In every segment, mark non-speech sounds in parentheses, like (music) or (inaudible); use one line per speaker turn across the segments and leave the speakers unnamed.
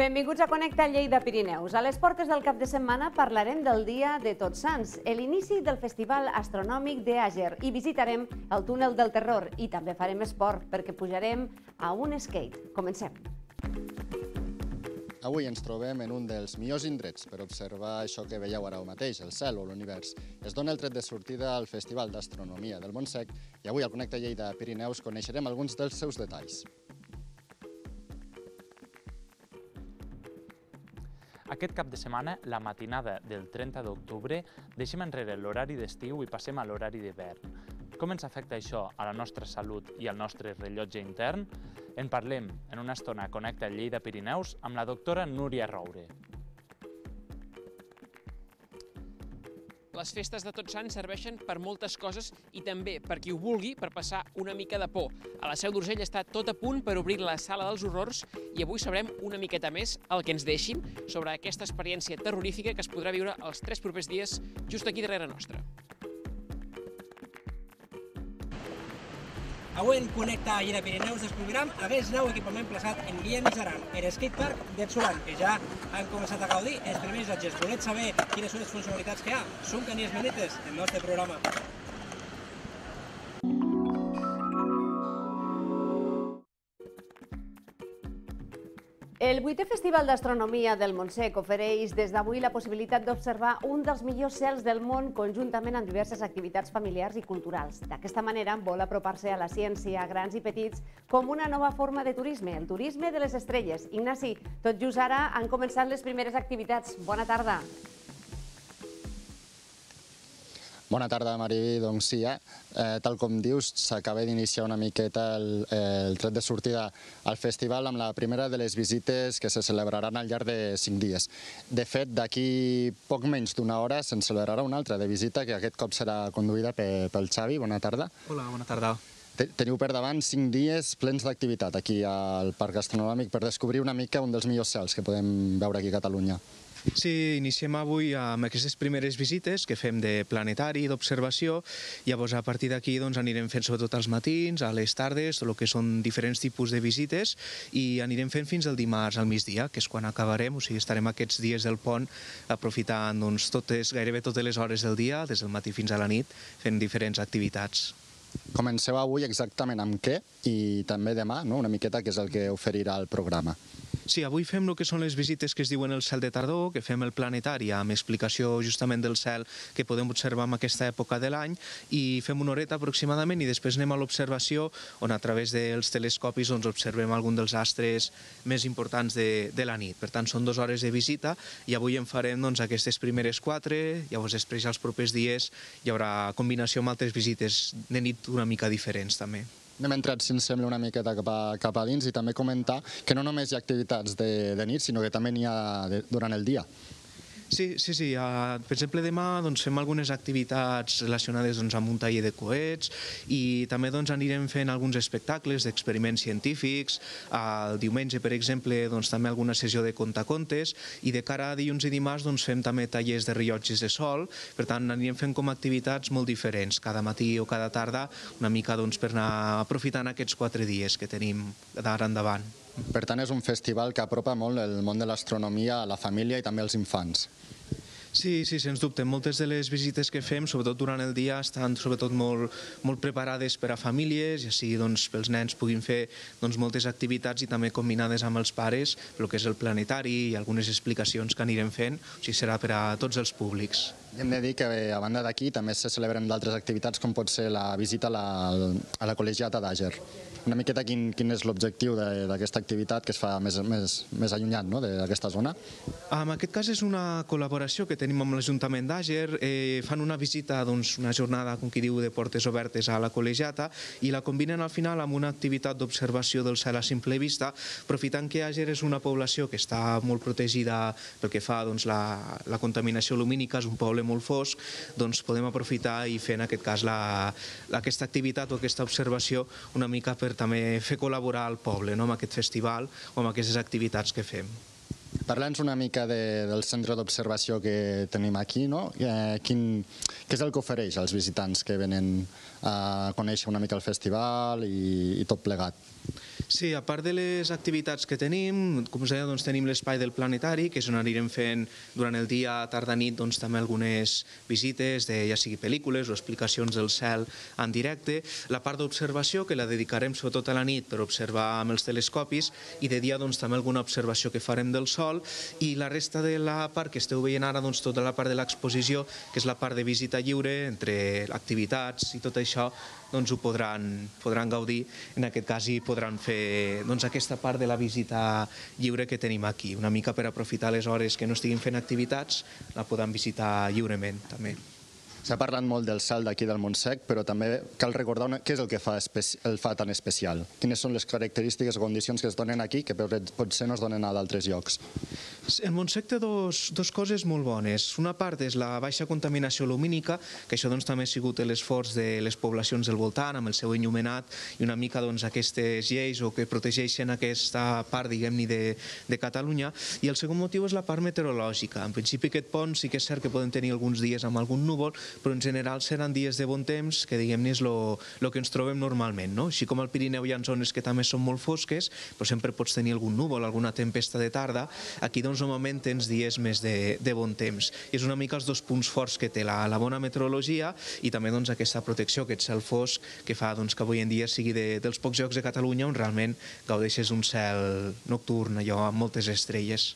Benvinguts a Connecta Lleida Pirineus. A les portes del cap de setmana parlarem del Dia de Tots Sants, l'inici del Festival Astronòmic de Àger i visitarem el túnel del terror i també farem esport perquè pujarem a un skate. Comencem.
Avui ens trobem en un dels millors indrets per observar això que veieu ara mateix, el cel o l'univers. Es dona el tret de sortida al Festival d'Astronomia del Montsec i avui al Connecta Lleida Pirineus coneixerem alguns dels seus detalls.
Aquest cap de setmana, la matinada del 30 d'octubre, deixem enrere l'horari d'estiu i passem a l'horari d'hivern. Com ens afecta això a la nostra salut i al nostre rellotge intern? En parlem en una estona a Connecta Lleida Pirineus amb la doctora Núria Roure.
Les festes de Tots Sants serveixen per moltes coses i també per qui ho vulgui per passar una mica de por. A la Seu d'Urgell està tot a punt per obrir la Sala dels Horrors i avui sabrem una miqueta més el que ens deixin sobre aquesta experiència terrorífica que es podrà viure els tres propers dies just aquí darrere nostra.
Avui en Connecta a Lleida Pirineus descobrirem a més nou equipament plaçat en Guillem Zaran, el skatepark d'Etsolan, que ja han començat a gaudir els primers viatges. Voleu saber quines són les funcionalitats que hi ha? Són canies menetes del nostre programa.
El vuitè Festival d'Astronomia del Montsec ofereix des d'avui la possibilitat d'observar un dels millors cels del món conjuntament amb diverses activitats familiars i culturals. D'aquesta manera vol apropar-se a la ciència, grans i petits, com una nova forma de turisme, el turisme de les estrelles. Ignasi, tot just ara han començat les primeres activitats. Bona tarda.
Bona tarda, Mari. Doncs sí, eh? eh tal com dius, s'acaba d'iniciar una miqueta el, el tret de sortida al festival amb la primera de les visites que se celebraran al llarg de cinc dies. De fet, d'aquí poc menys d'una hora se'n celebrarà una altra de visita, que aquest cop serà conduïda pel Xavi. Bona tarda.
Hola, bona tarda.
Teniu per davant cinc dies plens d'activitat aquí al Parc Gastronòmic per descobrir una mica un dels millors cels que podem veure aquí a Catalunya.
Sí, iniciem avui amb aquestes primeres visites que fem de planetari, d'observació, llavors a partir d'aquí doncs, anirem fent sobretot als matins, a les tardes, el que són diferents tipus de visites i anirem fent fins al dimarts al migdia, que és quan acabarem, o sigui, estarem aquests dies del pont aprofitant doncs, totes, gairebé totes les hores del dia, des del matí fins a la nit, fent diferents activitats.
Comenceu avui exactament amb què i també demà, no? una miqueta, que és el que oferirà el programa.
Sí, avui fem el que són les visites que es diuen el cel de tardor, que fem el planetari amb explicació justament del cel que podem observar en aquesta època de l'any i fem una horeta aproximadament i després anem a l'observació on a través dels telescopis doncs, observem algun dels astres més importants de, de la nit. Per tant, són dues hores de visita i avui en farem doncs, aquestes primeres quatre, llavors després els propers dies hi haurà combinació amb altres visites de nit una mica diferents també
anem entrat, si ens sembla, una miqueta cap a, cap a dins i també comentar que no només hi ha activitats de, de nit, sinó que també n'hi ha de, durant el dia.
Sí, sí, sí. Per exemple, demà doncs, fem algunes activitats relacionades doncs, amb un taller de coets i també doncs, anirem fent alguns espectacles d'experiments científics. El diumenge, per exemple, doncs, també alguna sessió de contacontes i de cara a dilluns i dimarts doncs, fem també tallers de rellotges de sol. Per tant, anirem fent com activitats molt diferents, cada matí o cada tarda, una mica doncs, per anar aprofitant aquests quatre dies que tenim d'ara endavant.
Per tant, és un festival que apropa molt el món de l'astronomia a la família i també als infants.
Sí, sí, sens dubte. Moltes de les visites que fem, sobretot durant el dia, estan sobretot molt, molt preparades per a famílies i així doncs, pels nens puguin fer doncs, moltes activitats i també combinades amb els pares, el que és el planetari i algunes explicacions que anirem fent, o sigui, serà per a tots els públics.
Hem de dir que, a banda d'aquí, també se celebren d'altres activitats, com pot ser la visita a la, a la col·legiata d'Àger. Una miqueta quin, quin és l'objectiu d'aquesta activitat que es fa més, més, més allunyat no?, d'aquesta zona?
En aquest cas és una col·laboració que tenim amb l'Ajuntament d'Àger. Eh, fan una visita, doncs, una jornada, com qui diu, de portes obertes a la col·legiata i la combinen al final amb una activitat d'observació del cel a simple vista, aprofitant que Àger és una població que està molt protegida pel que fa doncs, la, la contaminació lumínica, és un poble poble molt fosc, doncs podem aprofitar i fer en aquest cas la, aquesta activitat o aquesta observació una mica per també fer col·laborar al poble no, amb aquest festival o amb aquestes activitats que fem.
Parla'ns una mica de, del centre d'observació que tenim aquí, no? Eh, quin, què és el que ofereix als visitants que venen a conèixer una mica el festival i, i tot plegat?
Sí, a part de les activitats que tenim, com us deia, doncs, tenim l'espai del planetari, que és on anirem fent durant el dia, tarda, nit, doncs, també algunes visites, de, ja sigui pel·lícules o explicacions del cel en directe. La part d'observació, que la dedicarem sobretot a la nit per observar amb els telescopis, i de dia doncs, també alguna observació que farem del Sol, i la resta de la part que esteu veient ara, doncs, tota la part de l'exposició, que és la part de visita lliure, entre activitats i tot això, doncs ho podran, podran gaudir, en aquest cas i podran fer doncs, aquesta part de la visita lliure que tenim aquí, una mica per aprofitar les hores que no estiguin fent activitats, la poden visitar lliurement també.
S'ha parlat molt del cel d'aquí del Montsec, però també cal recordar una, què és el que fa el fa tan especial. Quines són les característiques o condicions que es donen aquí que potser no es donen a d'altres llocs?
El Montsec té dos, dos coses molt bones. Una part és la baixa contaminació lumínica, que això doncs, també ha sigut l'esforç de les poblacions del voltant, amb el seu enllumenat i una mica doncs, aquestes lleis o que protegeixen aquesta part, diguem-ne, de, de Catalunya. I el segon motiu és la part meteorològica. En principi aquest pont sí que és cert que poden tenir alguns dies amb algun núvol, però en general seran dies de bon temps, que diguem-ne és el que ens trobem normalment. No? Així com al Pirineu hi ha zones que també són molt fosques, però sempre pots tenir algun núvol, alguna tempesta de tarda, aquí doncs normalment tens dies més de, de bon temps. I és una mica els dos punts forts que té la, la bona meteorologia i també doncs, aquesta protecció, aquest cel fosc, que fa doncs, que avui en dia sigui de, dels pocs llocs de Catalunya on realment gaudeixes un cel nocturn, allò amb moltes estrelles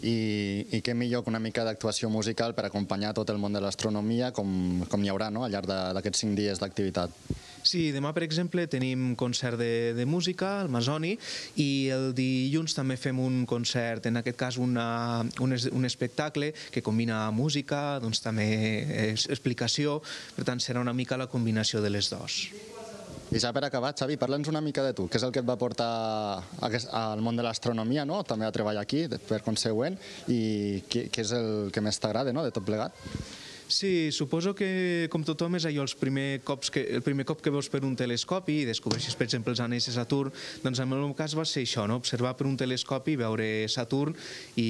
i, i què millor que una mica d'actuació musical per acompanyar tot el món de l'astronomia com, com hi haurà no? al llarg d'aquests cinc dies d'activitat.
Sí, demà, per exemple, tenim concert de, de música al Masoni i el dilluns també fem un concert, en aquest cas una, un, un espectacle que combina música, doncs també explicació, per tant serà una mica la combinació de les dues.
I ja per acabar, Xavi, parla'ns una mica de tu. Què és el que et va portar al món de l'astronomia, no? també a treballar aquí, per consegüent, i què, què és el que més t'agrada no? de tot plegat?
Sí, suposo que, com tothom, és allò els primer cops que, el primer cop que veus per un telescopi i descobreixes, per exemple, els anells de Saturn, doncs en el meu cas va ser això, no? observar per un telescopi, veure Saturn i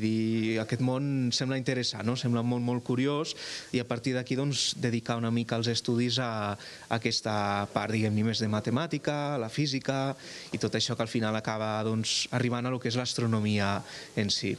dir aquest món sembla interessant, no? sembla molt, molt curiós i a partir d'aquí doncs, dedicar una mica els estudis a, a aquesta part, diguem-ne, més de matemàtica, la física i tot això que al final acaba doncs, arribant a lo que és l'astronomia en si.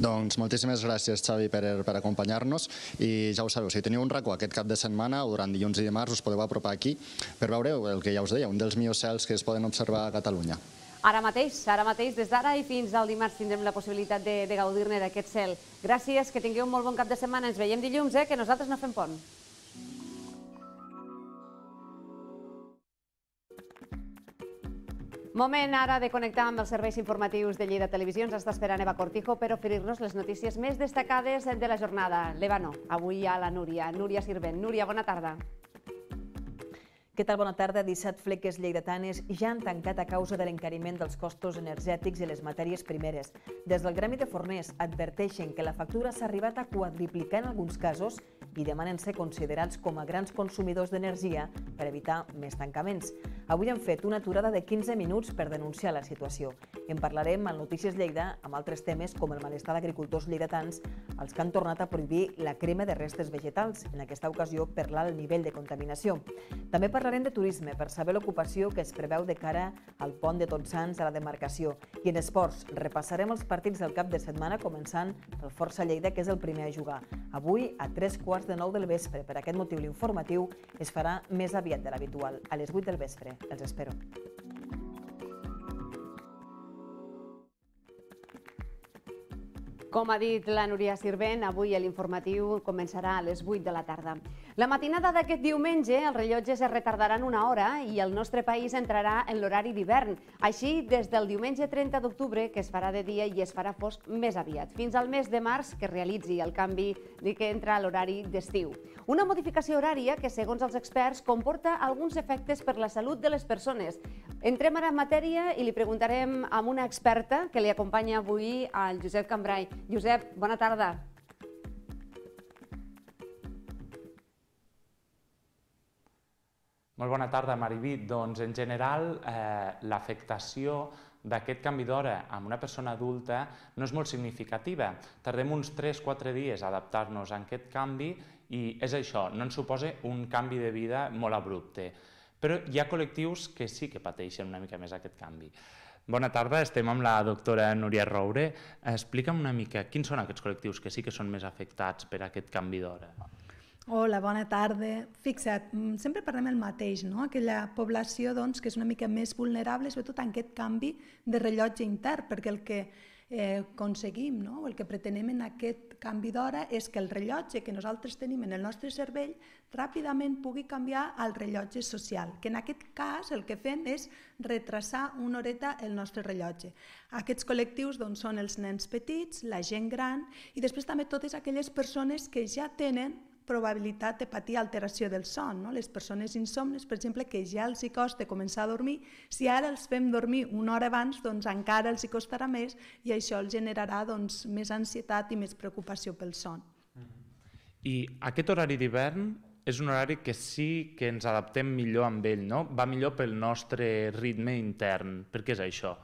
Doncs moltíssimes gràcies, Xavi, per, per acompanyar-nos i ja ho sabeu, si teniu un racó aquest cap de setmana o durant dilluns i dimarts us podeu apropar aquí per veure el que ja us deia, un dels millors cels que es poden observar a Catalunya.
Ara mateix, ara mateix, des d'ara i fins al dimarts tindrem la possibilitat de, de gaudir-ne d'aquest cel. Gràcies, que tingueu un molt bon cap de setmana. Ens veiem dilluns, eh, que nosaltres no fem pont. Moment ara de connectar amb els serveis informatius de Lleida Televisió. Ens està esperant Eva Cortijo per oferir-nos les notícies més destacades de la jornada. L'Eva no, avui hi ha la Núria. Núria Sirvent. Núria, bona tarda.
Què tal? Bona tarda. 17 fleques lleidatanes ja han tancat a causa de l'encariment dels costos energètics i les matèries primeres. Des del Gremi de Forners adverteixen que la factura s'ha arribat a quadriplicar en alguns casos i demanen ser considerats com a grans consumidors d'energia per evitar més tancaments. Avui han fet una aturada de 15 minuts per denunciar la situació. En parlarem al Notícies Lleida amb altres temes com el malestar d'agricultors lleidatans els que han tornat a prohibir la crema de restes vegetals, en aquesta ocasió per l'alt nivell de contaminació. També parlarem Parlarem de turisme per saber l'ocupació que es preveu de cara al pont de Tots Sants a la demarcació. I en esports, repassarem els partits del cap de setmana començant pel Força Lleida, que és el primer a jugar. Avui, a tres quarts de nou del vespre. Per aquest motiu, l'informatiu es farà més aviat de l'habitual, a les 8 del vespre. Els espero.
Com ha dit la Núria Sirvent, avui l'informatiu començarà a les 8 de la tarda. La matinada d'aquest diumenge els rellotges es retardaran una hora i el nostre país entrarà en l'horari d'hivern. Així, des del diumenge 30 d'octubre, que es farà de dia i es farà fosc més aviat, fins al mes de març, que realitzi el canvi que entra a l'horari d'estiu. Una modificació horària que, segons els experts, comporta alguns efectes per la salut de les persones. Entrem ara en matèria i li preguntarem a una experta que li acompanya avui al Josep Cambrai. Josep, bona tarda.
Molt bona tarda, Mariví. Doncs, en general, eh, l'afectació d'aquest canvi d'hora amb una persona adulta no és molt significativa. Tardem uns 3-4 dies a adaptar-nos a aquest canvi i és això, no ens suposa un canvi de vida molt abrupte. Però hi ha col·lectius que sí que pateixen una mica més aquest canvi. Bona tarda, estem amb la doctora Núria Roure. Explica'm una mica quins són aquests col·lectius que sí que són més afectats per aquest canvi d'hora.
Hola, bona tarda. Fixa't, mm, sempre parlem el mateix, no? aquella població doncs, que és una mica més vulnerable, sobretot en aquest canvi de rellotge intern, perquè el que eh, aconseguim, no? el que pretenem en aquest canvi d'hora és que el rellotge que nosaltres tenim en el nostre cervell ràpidament pugui canviar al rellotge social, que en aquest cas el que fem és retrasar una horeta el nostre rellotge. Aquests col·lectius doncs, són els nens petits, la gent gran i després també totes aquelles persones que ja tenen probabilitat de patir alteració del son. No? Les persones insomnes, per exemple, que ja els hi costa començar a dormir, si ara els fem dormir una hora abans, doncs encara els hi costarà més i això els generarà doncs, més ansietat i més preocupació pel son.
I aquest horari d'hivern és un horari que sí que ens adaptem millor amb ell, no? Va millor pel nostre ritme intern. Per què és això?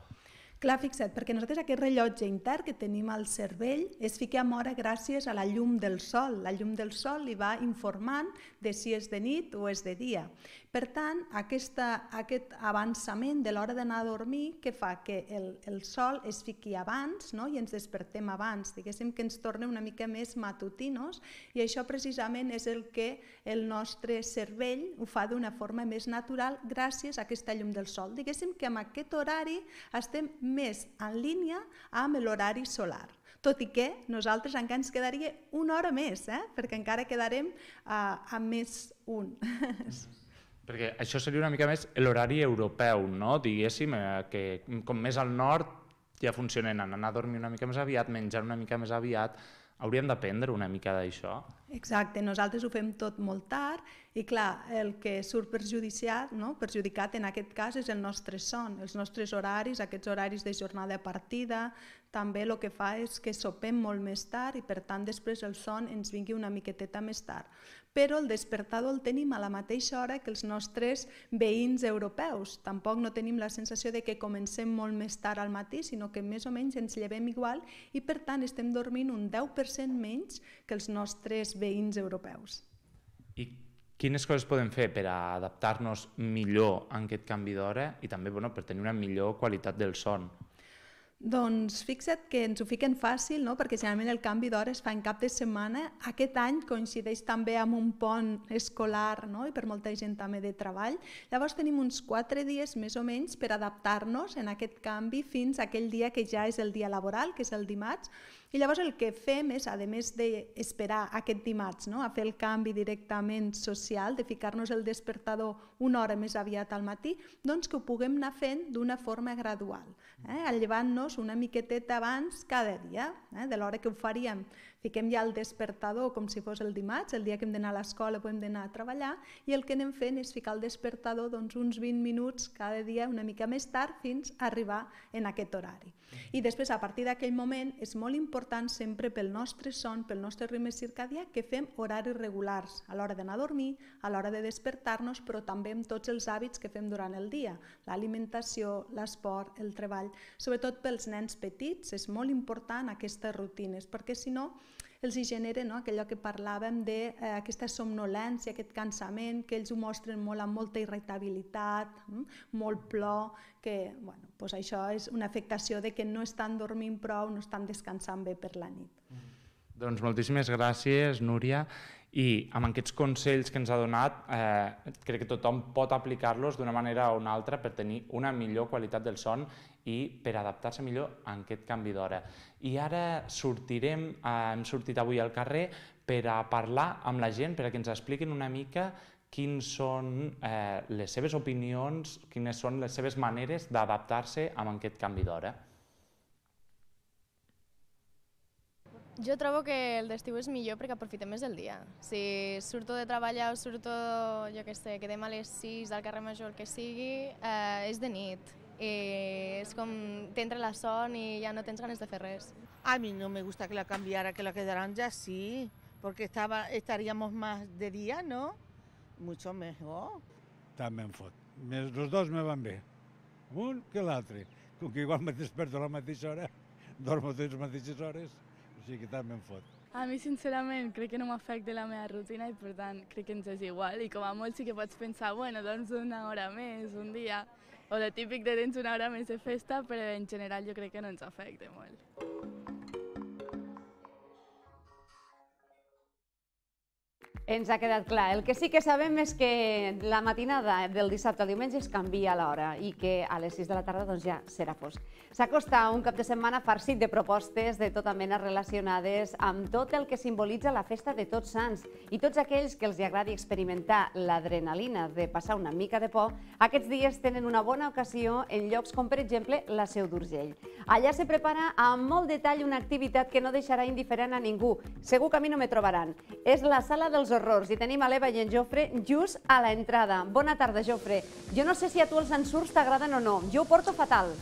Clar, fixa't, perquè nosaltres aquest rellotge intern que tenim al cervell es fica a hora gràcies a la llum del sol. La llum del sol li va informant de si és de nit o és de dia. Per tant, aquesta, aquest avançament de l'hora d'anar a dormir que fa que el, el sol es fiqui abans no? i ens despertem abans, diguéssim que ens torna una mica més matutinos i això precisament és el que el nostre cervell ho fa d'una forma més natural gràcies a aquesta llum del sol. Diguéssim que amb aquest horari estem més en línia amb l'horari solar tot i que nosaltres encara ens quedaria una hora més, eh? perquè encara quedarem uh, a més un. (laughs)
Perquè això seria una mica més l'horari europeu, no? diguéssim, eh, que com més al nord ja funcionen anar a dormir una mica més aviat, menjar una mica més aviat, hauríem d'aprendre una mica d'això.
Exacte, nosaltres ho fem tot molt tard i clar, el que surt perjudiciat, no? perjudicat en aquest cas és el nostre son, els nostres horaris, aquests horaris de jornada partida, també el que fa és que sopem molt més tard i per tant després el son ens vingui una miqueteta més tard però el despertador el tenim a la mateixa hora que els nostres veïns europeus. Tampoc no tenim la sensació de que comencem molt més tard al matí, sinó que més o menys ens llevem igual i per tant estem dormint un 10% menys que els nostres veïns europeus.
I quines coses podem fer per adaptar-nos millor a aquest canvi d'hora i també bueno, per tenir una millor qualitat del son?
Doncs fixa't que ens ho fiquen fàcil, no? perquè generalment el canvi d'hora es fa en cap de setmana. Aquest any coincideix també amb un pont escolar no? i per molta gent també de treball. Llavors tenim uns quatre dies més o menys per adaptar-nos en aquest canvi fins a aquell dia que ja és el dia laboral, que és el dimarts, i llavors el que fem és, a més d'esperar aquest dimarts, no? a fer el canvi directament social, de ficar-nos el despertador una hora més aviat al matí, doncs que ho puguem anar fent d'una forma gradual, eh? llevant-nos una miqueteta abans cada dia, eh? de l'hora que ho faríem fiquem ja el despertador com si fos el dimarts, el dia que hem d'anar a l'escola o hem d'anar a treballar, i el que anem fent és ficar el despertador doncs, uns 20 minuts cada dia una mica més tard fins a arribar en aquest horari. I després, a partir d'aquell moment, és molt important sempre pel nostre son, pel nostre ritme circadià, que fem horaris regulars a l'hora d'anar a dormir, a l'hora de despertar-nos, però també amb tots els hàbits que fem durant el dia, l'alimentació, l'esport, el treball. Sobretot pels nens petits és molt important aquestes rutines, perquè si no els hi genera no? aquello que parlàvem d'aquesta eh, somnolència, aquest cansament, que ells ho mostren molt amb molta irritabilitat, hm? molt plor, que bueno, pues això és una afectació de que no estan dormint prou, no estan descansant bé per la nit. Mm.
Doncs moltíssimes gràcies, Núria. I amb aquests consells que ens ha donat, eh, crec que tothom pot aplicar-los d'una manera o una altra per tenir una millor qualitat del son i per adaptar-se millor a aquest canvi d'hora. I ara sortirem, eh, hem sortit avui al carrer per a parlar amb la gent, per a que ens expliquin una mica quins són eh, les seves opinions, quines són les seves maneres d'adaptar-se a aquest canvi d'hora.
Jo trobo que el d'estiu és millor perquè aprofitem més el dia. Si surto de treballar o surto, jo què sé, quedem a les 6 al carrer Major, el que sigui, eh, és de nit. I és com t'entra la son i ja no tens ganes de fer res.
A mi no me gusta que la cambiara, que la quedaran ya sí, porque estaba, estaríamos más de día, ¿no? Mucho mejor.
També em fot. Los dos me van bé, un que l'altre. com que igual me desperto a la mateixa hora, (laughs) dormo a les mateixes hores, o sigui que també em fot.
A mi, sincerament, crec que no m'afecta la meva rutina i, per tant, crec que ens és igual. I com a molt sí que pots pensar, bueno, doncs una hora més, un dia, o de típic de tens una hora més de festa, però en general jo crec que no ens afecta molt.
Ens ha quedat clar. El que sí que sabem és que la matinada del dissabte al diumenge es canvia l'hora i que a les 6 de la tarda doncs, ja serà fosc. S'acosta un cap de setmana farcit de propostes de tota mena relacionades amb tot el que simbolitza la festa de Tots Sants i tots aquells que els agradi experimentar l'adrenalina de passar una mica de por, aquests dies tenen una bona ocasió en llocs com, per exemple, la Seu d'Urgell. Allà se prepara amb molt detall una activitat que no deixarà indiferent a ningú. Segur que a mi no me trobaran. És la Sala dels Horrors i tenim a l'Eva i en Jofre just a l'entrada. Bona tarda, Jofre. Jo no sé si a tu els ensurts t'agraden o no. Jo ho porto fatal.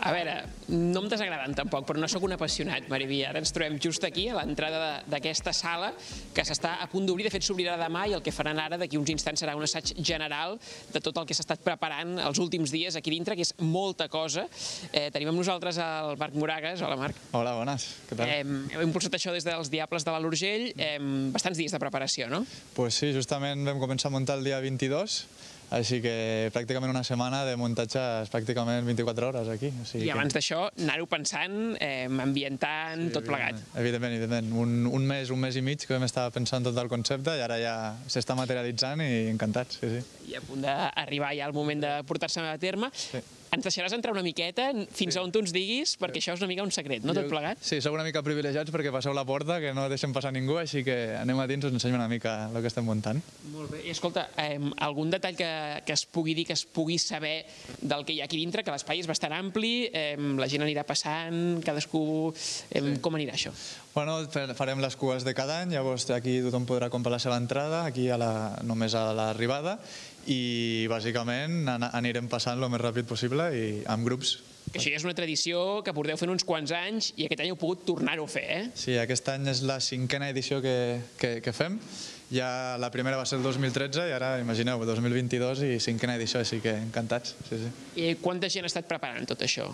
A veure, no em desagraden tampoc, però no sóc un apassionat, Mariví. Ara ens trobem just aquí, a l'entrada d'aquesta sala, que s'està a punt d'obrir. De fet, s'obrirà demà i el que faran ara, d'aquí uns instants, serà un assaig general de tot el que s'ha estat preparant els últims dies aquí dintre, que és molta cosa. Eh, tenim amb nosaltres el Marc Moragas. Hola, Marc.
Hola, bones. Què tal?
Eh, heu impulsat això des dels Diables de l'Alt Urgell. Eh, bastants dies de preparació, no?
Pues sí, justament vam començar a muntar el dia 22, així que pràcticament una setmana de muntatges pràcticament 24 hores aquí. O sigui
I abans d'això, anar-ho pensant, eh, ambientant, sí, tot plegat.
Evidentment, evidentment. Un, un mes, un mes i mig que vam estar pensant tot el concepte i ara ja s'està materialitzant i encantats, sí, sí.
I a punt d'arribar ja al moment de portar-se a terme. Sí. Ens deixaràs entrar una miqueta fins sí. a on tu ens diguis, perquè això és una mica un secret, no, tot plegat?
Sí, sou una mica privilegiats perquè passeu la porta, que no deixem passar ningú, així que anem a dins, us ensenyem una mica el que estem muntant.
Molt bé. I escolta, eh, algun detall que, que es pugui dir, que es pugui saber del que hi ha aquí dintre, que l'espai és bastant ampli, eh, la gent anirà passant, cadascú... Eh, sí. Com anirà això?
Bueno, farem les cues de cada any, llavors aquí tothom podrà comprar la seva entrada, aquí a la, només a l'arribada, i bàsicament anirem passant el més ràpid possible i amb grups.
Que això ja és una tradició que porteu fent uns quants anys i aquest any heu pogut tornar-ho a fer, eh?
Sí, aquest any és la cinquena edició que, que, que fem. Ja la primera va ser el 2013 i ara, imagineu, 2022 i cinquena edició, així que encantats. Sí, sí.
I quanta gent ha estat preparant tot això?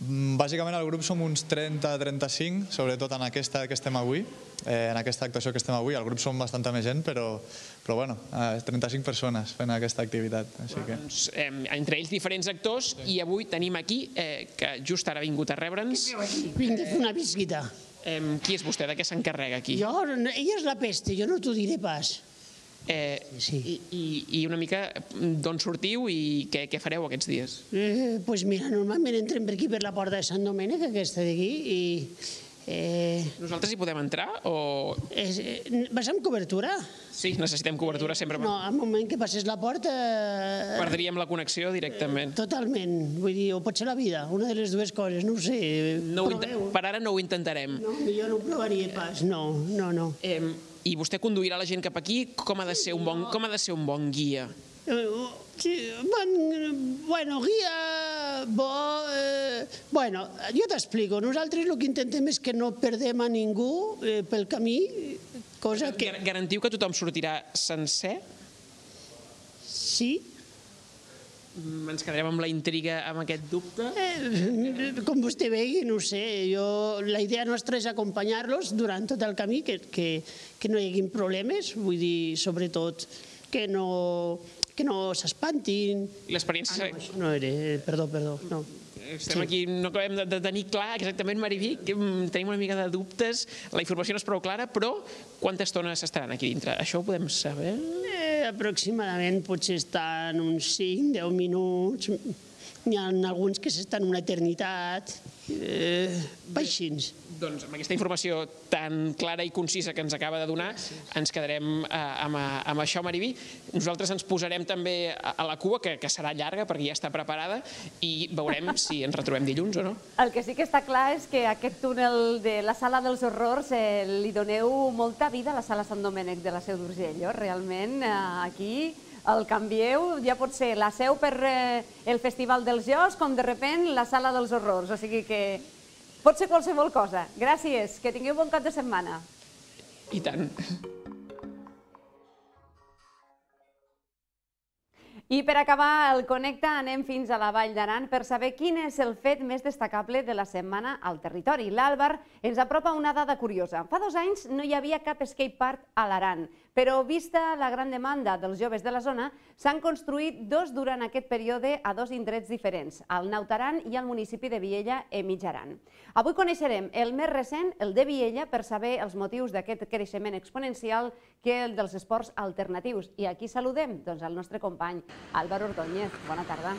Mm, bàsicament el grup som uns 30-35, sobretot en aquesta que estem avui, eh, en aquesta actuació que estem avui. El grup som bastanta més gent, però, però bueno, eh, 35 persones fent aquesta activitat. Així que...
Doncs, eh, entre ells diferents actors sí. i avui tenim aquí, eh, que just ara ha vingut a rebre'ns...
Vinc de fer una visita.
Eh, qui és vostè? De què s'encarrega aquí?
Jo, ella és la peste, jo no t'ho diré pas.
Eh, sí. i, i, I una mica d'on sortiu i què, què fareu aquests dies?
Eh, pues mira, normalment entrem per aquí per la porta de Sant Domènec, aquesta d'aquí, i...
Eh... Nosaltres hi podem entrar o...?
És, eh, vas amb cobertura?
Sí, necessitem cobertura sempre.
No, al moment que passes la porta...
Eh, Perdríem la connexió directament.
Totalment, vull dir, o pot ser la vida, una de les dues coses, no ho sé.
No ho per ara no ho intentarem.
No, jo no ho provaria pas, no, no, no.
Eh, i vostè conduirà la gent cap aquí, com ha de ser un bon, com ha de ser un bon guia?
Sí, bon, bueno, guia bo... Eh, bueno, jo t'explico. Nosaltres el que intentem és que no perdem a ningú eh, pel camí, cosa que...
Garantiu que tothom sortirà sencer?
Sí,
Mm, ens quedarem amb la intriga, amb aquest dubte?
Eh, com vostè vegi, no sé, jo, la idea nostra és acompanyar-los durant tot el camí, que, que, que no hi hagin problemes, vull dir, sobretot que no, que no s'espantin.
L'experiència...
Ah, no, no era, perdó, perdó, no.
Estem sí. aquí, no acabem de, de tenir clar exactament, Mariví, que tenim una mica de dubtes, la informació no és prou clara, però quanta estona s'estaran aquí dintre? Això ho podem saber?
Eh, aproximadament potser estan uns 5-10 minuts, n'hi ha alguns que s'estan una eternitat, eh, baixins.
Doncs amb aquesta informació tan clara i concisa que ens acaba de donar, ens quedarem eh, amb, amb això, Mariví. Nosaltres ens posarem també a, a la cua, que, que serà llarga perquè ja està preparada, i veurem (laughs) si ens retrobem dilluns o no.
El que sí que està clar és que aquest túnel de la Sala dels Horrors eh, li doneu molta vida a la Sala Sant Domènec de la Seu d'Urgell. Realment, eh, aquí el canvieu, ja pot ser la seu per eh, el Festival dels Jocs, com de repent la Sala dels Horrors. O sigui que Pot ser qualsevol cosa. Gràcies, que tingueu bon cap de setmana.
I tant.
I per acabar el Connecta anem fins a la Vall d'Aran per saber quin és el fet més destacable de la setmana al territori. L'Àlvar ens apropa una dada curiosa. Fa dos anys no hi havia cap skatepark a l'Aran, però vista la gran demanda dels joves de la zona, s'han construït dos durant aquest període a dos indrets diferents, al Nautaran i al municipi de Viella e Mitjaran. Avui coneixerem el més recent, el de Viella, per saber els motius d'aquest creixement exponencial que el dels esports alternatius. I aquí saludem doncs, el nostre company Álvaro Ordóñez. Bona tarda.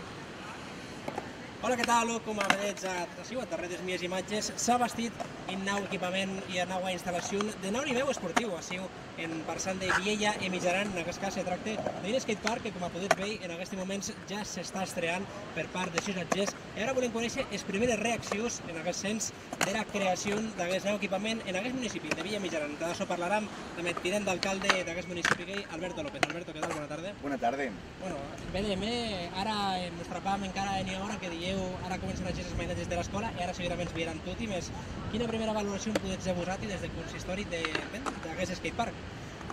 Hola, què tal? Com a vedeig a Traciu, a darrere des mies imatges, s'ha vestit en nou equipament i en nova instal·lació de nou nivell esportiu, així en Parsant de Viella i Mitjaran, en aquest cas se tracta d'un skatepark que, com a podeu veure, en aquests moments ja s'està estreant per part de Xiusatgers i ara volem conèixer les primeres reaccions en aquest sens de la creació d'aquest nou equipament en aquest municipi de Villa Mitjaran. Tot això parlarem amb el tinent d'alcalde d'aquest municipi, Alberto López. Alberto, què tal? Bona tarda.
Bona tarda.
Bueno, veiem, eh? ara ens atrapàvem encara en hora que dieu ara comencen a els mainatges de l'escola i ara segurament ens vieran tot i més. Quina primera valoració em podeu fer vosaltres des del consistori d'aquest skatepark?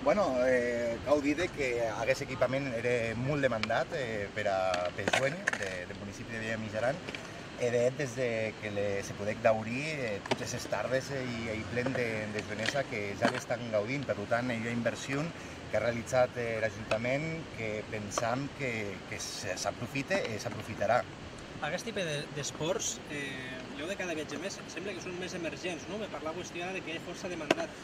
Bueno, eh, cal dir que aquest equipament era molt demandat eh, per a pel de, del municipi de Villa Mijaran i de des de que le, se podec gaudir eh, totes les tardes eh, i, i plen de, de jovenesa que ja l'estan gaudint. Per tant, hi ha inversió que ha realitzat eh, l'Ajuntament que pensam que, que s'aprofita i s'aprofitarà.
Aquest tipus d'esports, eh, jo de cada viatge més, sembla que són més emergents, no? Me parlava qüestió ara de que hi ha força demandat.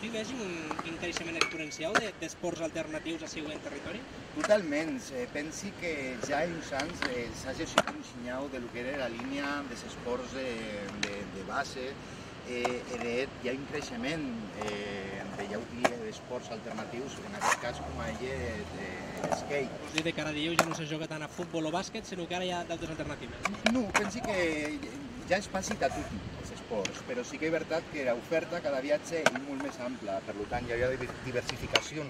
Tu hi veus un, un creixement exponencial d'esports alternatius a en territori?
Totalment. Eh, pensi que ja ha uns anys eh, s'ha gestionat un senyal de lo que era la línia dels esports de, de, de base, eh, de, hi ha un creixement eh, de llautí d'esports alternatius, en aquest cas com a de, de skate.
Vols dir que cada dia ja no se joga tant a futbol o bàsquet, sinó que ara hi ha d'altres alternatives?
No, pensi que ja és fàcil a tutti els esports, però sí que és veritat que l'oferta cada viatge és molt més ampla, per tant hi havia diversificació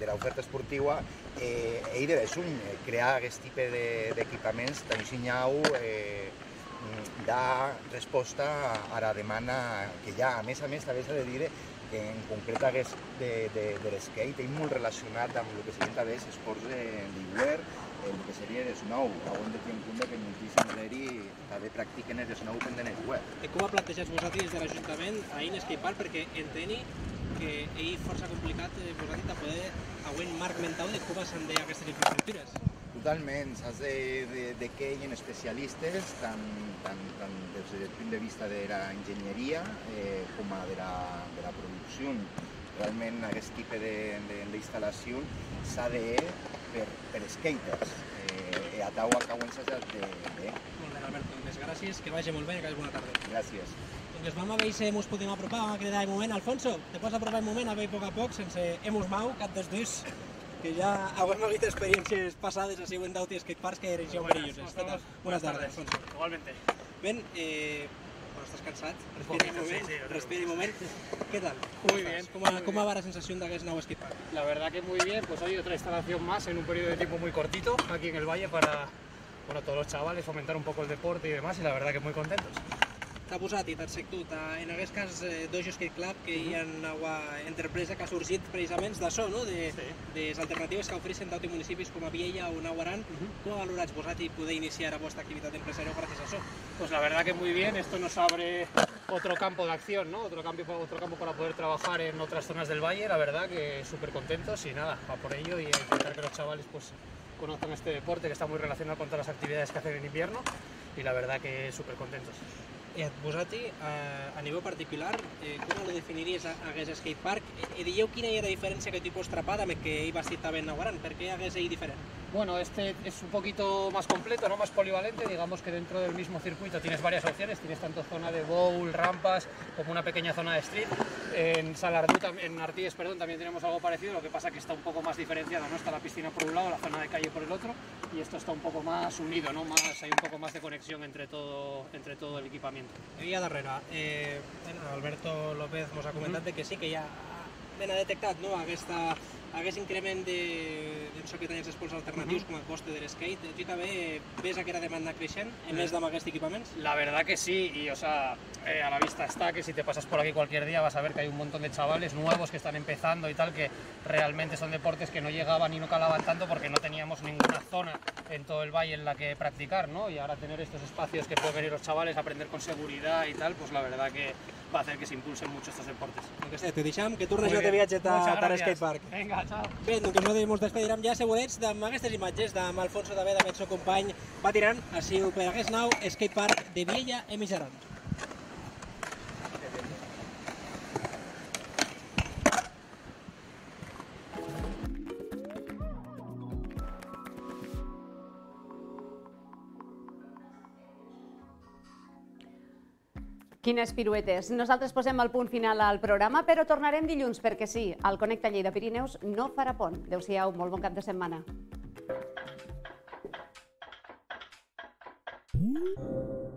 de l'oferta esportiva eh, i de un, crear aquest tipus d'equipaments tan xinyau eh, dà resposta a la demanda que hi ha. A més a més, també s'ha de dir que en concret aquest de, de, de l'skate és molt relacionat amb el que serien també els esports d'hivern, el que seria el snow, on de tenir en compte que moltíssims d'eri també practiquen el snow pendent el web.
I com ha plantejat vosaltres de l'Ajuntament a in skatepark perquè enteni que és força complicat eh, vosaltres de poder avui marc mental de com s'han de infraestructures.
Totalment, has de, de, de que hi ha especialistes tant, tant, tant des del punt de vista de l'enginyeria eh, com a de la, de la producció. Realment aquest tipus d'instal·lació s'ha de per, per skaters. Eh, a taua cauen s'ha de, de...
Molt bé, Alberto, moltes gràcies, que vagi molt bé i que bona tarda.
Gràcies.
Doncs vam a veure si ens podem apropar, vam a cridar un moment. Alfonso, te pots apropar un moment, a veure a poc a poc, sense emus mau, cap dels dos que ja hem hagut experiències passades així en d'autres skateparks que eren ja perilloses.
Buenas,
buenas tardes. Alfonso.
Igualmente.
Ben, eh, bueno, estás cansat, respira un moment,
sí, sí,
respira un moment. ¿Qué tal?
Muy bien.
¿Cómo, ¿Cómo va la sensación de que es nuevo skatepark?
La verdad que muy bien, pues hoy otra instalación más en un periodo de tiempo muy cortito aquí en el Valle para bueno, todos los chavales fomentar un poco el deporte y demás y la verdad que muy contentos.
T'ha posat i t'ha sectut. En aquest cas, eh, Dojo Skate Club, que hi ha una empresa que ha sorgit precisament d'això, no? de, sí. de les alternatives que ofereixen d'altres municipis com a Viella o Nauaran. Uh -huh. Com valorats vosaltres poder iniciar a vostra activitat empresarial gràcies a això?
Pues la verdad que muy bien, esto nos abre otro campo de acción, ¿no? otro, campo, otro campo para poder trabajar en otras zonas del valle, la verdad que súper contentos y nada, va por ello y intentar que los chavales pues conozcan este deporte que está muy relacionado con todas las actividades que hacen en invierno y la verdad que súper contentos.
Eh, vosaltres, eh, a nivell particular, eh, com ho definiries a, a aquest skatepark? I dieu quina era la diferència que tipus trapada amb que hi vestit també en Navarran? Per què hagués ell diferent?
Bueno, este es un poquito más completo, ¿no? más polivalente, digamos que dentro del mismo circuito tienes varias opciones, tienes tanto zona de bowl, rampas, como una pequeña zona de street. En Salardú, en Artíes, perdón, también tenemos algo parecido, lo que pasa que está un poco más diferenciada, ¿no? Está la piscina por un lado, la zona de calle por el otro, y esto está un poco más unido, ¿no? Más, hay un poco más de conexión entre todo, entre todo el equipamiento.
I a darrere, eh, Alberto López ens ha comentat -huh. que sí que ja ben ha detectat no, aquest increment de, de això que tenies esports alternatius com el coste de l'skate, tu també ves aquesta demanda creixent, en més amb aquests equipaments?
La verdad que sí, y o sea, eh, a la vista está que si te pasas por aquí cualquier día vas a ver que hay un montón de chavales nuevos que están empezando y tal, que realmente son deportes que no llegaban y no calaban tanto porque no teníamos ninguna zona en todo el valle en la que practicar, ¿no? Y ahora tener estos espacios que pueden venir los chavales a aprender con seguridad y tal, pues la verdad que va a hacer que se impulsen mucho estos deportes.
Te deixam que tornes jo de viatge a, a
gracias.
l'skatepark. Bé, doncs nosaltres ens despedirem ja segurets amb aquestes imatges d'amb Alfonso amb el seu company, va tirant així per aquest nou skatepark de Viella Mijaran.
Quines piruetes. Nosaltres posem el punt final al programa, però tornarem dilluns perquè sí, el Connecta Lleida Pirineus no farà pont. Adéu-siau, molt bon cap de setmana.
Thank you.